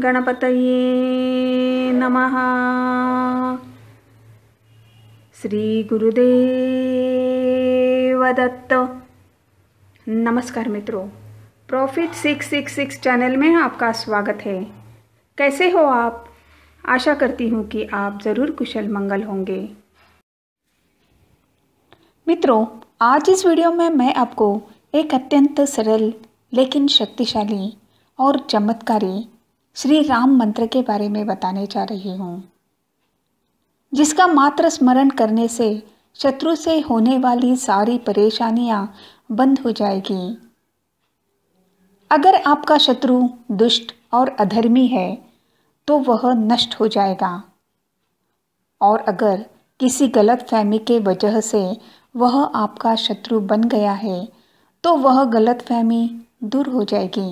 गणपतये नमः। श्री गुरुदेव दत्त नमस्कार मित्रों profit six six six channel में आपका स्वागत है। कैसे हो आप? आशा करती हूँ कि आप ज़रूर कुशल मंगल होंगे। मित्रों, आज इस वीडियो में मैं आपको एक अत्यंत सरल लेकिन शक्तिशाली और चमत्कारी श्री राम मंत्र के बारे में बताने जा रही हूँ, जिसका मात्र स्मरण करने से शत्रु से होने वाली सारी परेशानियाँ बंद हो जाएगी। अगर आपका शत्रु दुष्ट और अधर्मी है तो वह नष्ट हो जाएगा। और अगर किसी गलत फहमी के वजह से वह आपका शत्रु बन गया है तो वह गलत फहमी दूर हो जाएगी।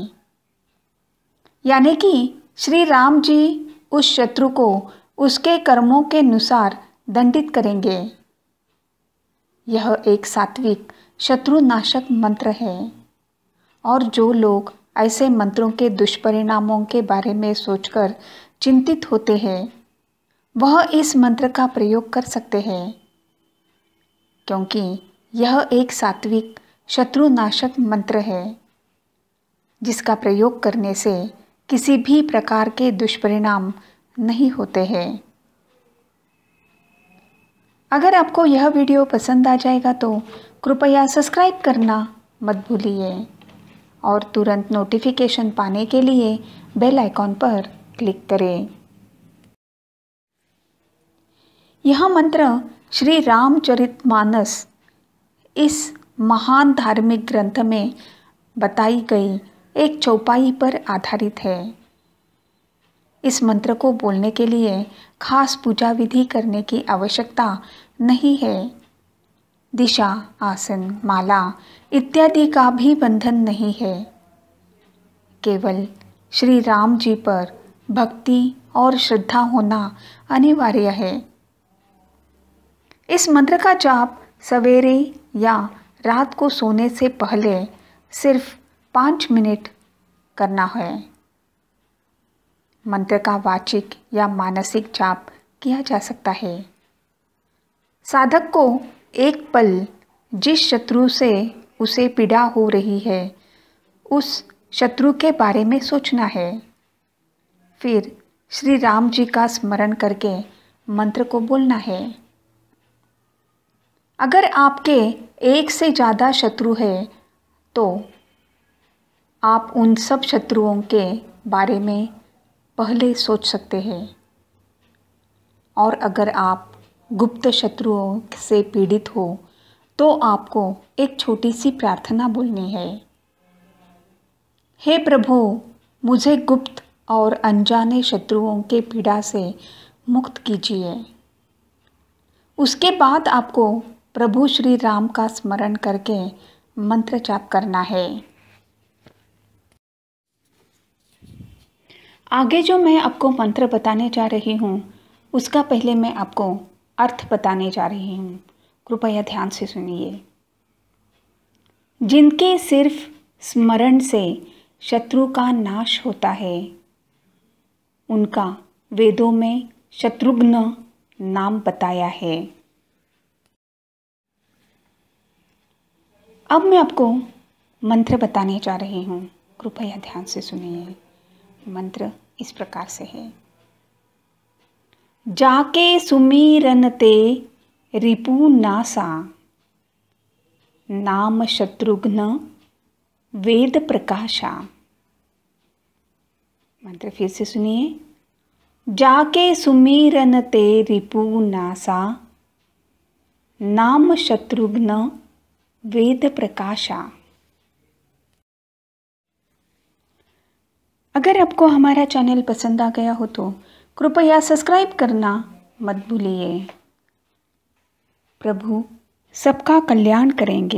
यानी कि श्री राम जी उस शत्रु को उसके कर्मों के अनुसार दंडित करेंगे। यह एक सात्विक शत्रुनाशक मंत्र है। और जो लोग ऐसे मंत्रों के दुष्परिणामों के बारे में सोचकर चिंतित होते हैं, वह इस मंत्र का प्रयोग कर सकते हैं। क्योंकि यह एक सात्विक शत्रुनाशक मंत्र है, जिसका प्रयोग करने से किसी भी प्रकार के दुष्परिणाम नहीं होते हैं। अगर आपको यह वीडियो पसंद आ जाएगा तो कृपया सब्सक्राइब करना मत भूलिए और तुरंत नोटिफिकेशन पाने के लिए बेल आइकॉन पर क्लिक करें। यह मंत्र श्री रामचरितमानस इस महान धार्मिक ग्रंथ में बताई गई एक चौपाई पर आधारित है। इस मंत्र को बोलने के लिए खास पूजा विधि करने की आवश्यकता नहीं है। दिशा, आसन, माला इत्यादि का भी बंधन नहीं है। केवल श्री राम जी पर भक्ति और श्रद्धा होना अनिवार्य है। इस मंत्र का जाप सवेरे या रात को सोने से पहले सिर्फ़ पाँच मिनट करना है। मंत्र का वाचिक या मानसिक जाप किया जा सकता है। साधक को एक पल जिस शत्रु से उसे पीड़ा हो रही है, उस शत्रु के बारे में सोचना है। फिर श्री राम जी का स्मरण करके मंत्र को बोलना है। अगर आपके एक से ज़्यादा शत्रु है तो आप उन सब शत्रुओं के बारे में पहले सोच सकते हैं। और अगर आप गुप्त शत्रुओं से पीड़ित हो तो आपको एक छोटी सी प्रार्थना बोलनी है। हे प्रभु, मुझे गुप्त और अनजाने शत्रुओं के पीड़ा से मुक्त कीजिए। उसके बाद आपको प्रभु श्री राम का स्मरण करके मंत्र जाप करना है। आगे जो मैं आपको मंत्र बताने जा रही हूँ, उसका पहले मैं आपको अर्थ बताने जा रही हूँ। कृपया ध्यान से सुनिए। जिनके सिर्फ़ स्मरण से शत्रु का नाश होता है, उनका वेदों में शत्रुघ्न नाम बताया है। अब मैं आपको मंत्र बताने जा रही हूँ। कृपया ध्यान से सुनिए। मंत्र इस प्रकार से है। जाके सुमीरन ते रिपु नासा। नाम शत्रुघ्न, वेद प्रकाशा। मंत्र फिर से सुनिए। जाके सुमीरन ते रिपु नासा। नाम शत्रुघ्न, वेद प्रकाशा। अगर आपको हमारा चैनल पसंद आ गया हो तो कृपया सब्सक्राइब करना मत भूलिए। प्रभु सबका कल्याण करेंगे।